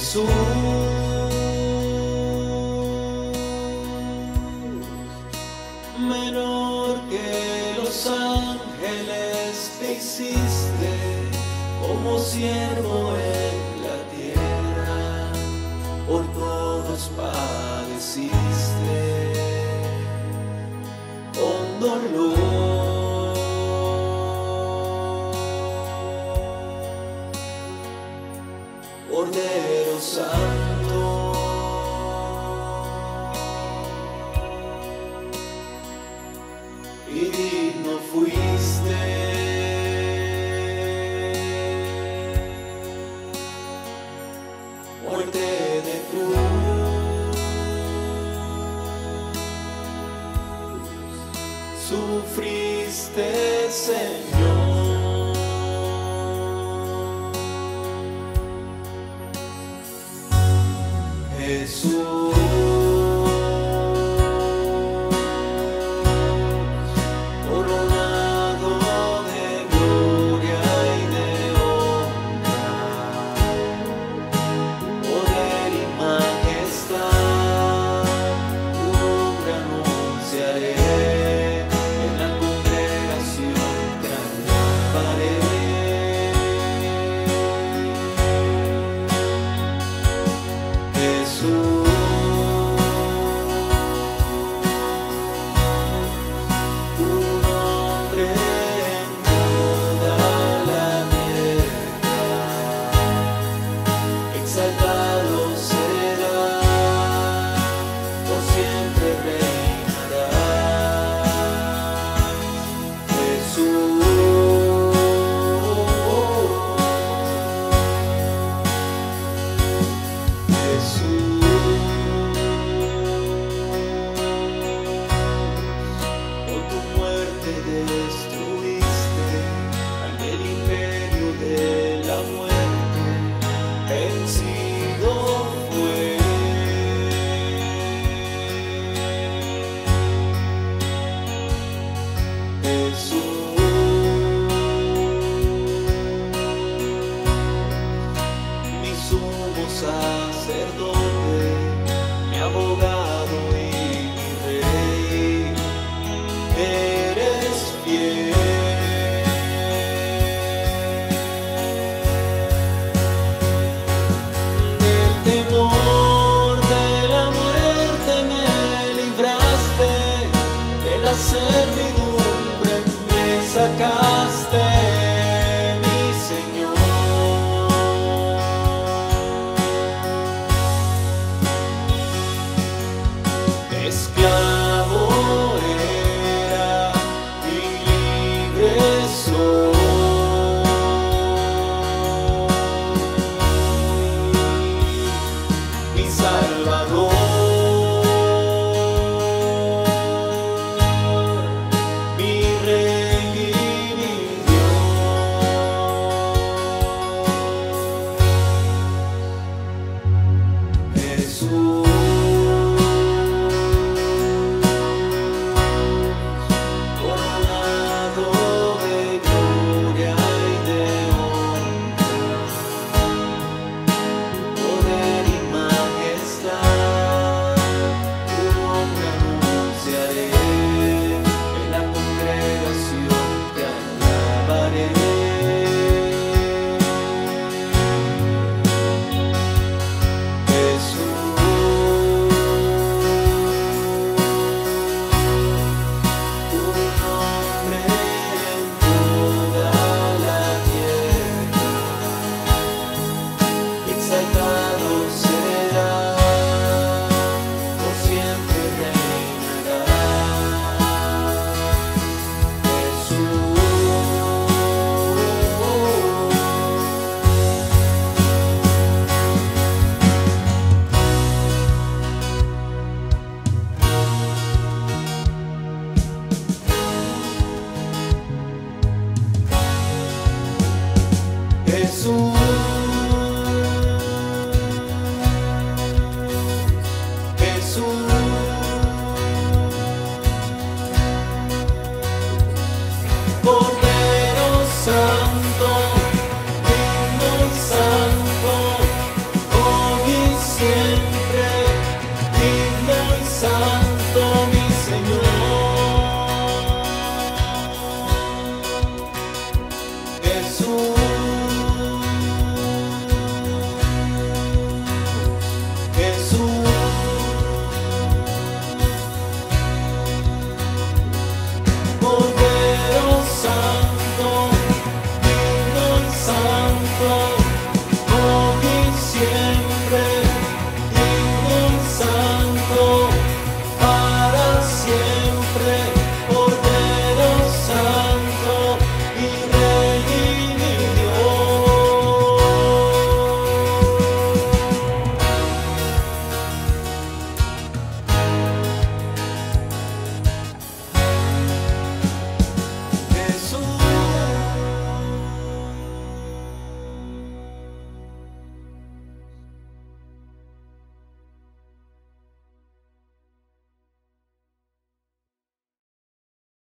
Jesús. Menor que los ángeles te hiciste como siervo en la tierra, por todos padeciste con dolor. sufriste, Señor. said servidumbre me sacaste, mi Señor. Esclavo era y libre soy, mi Salvador. Lord.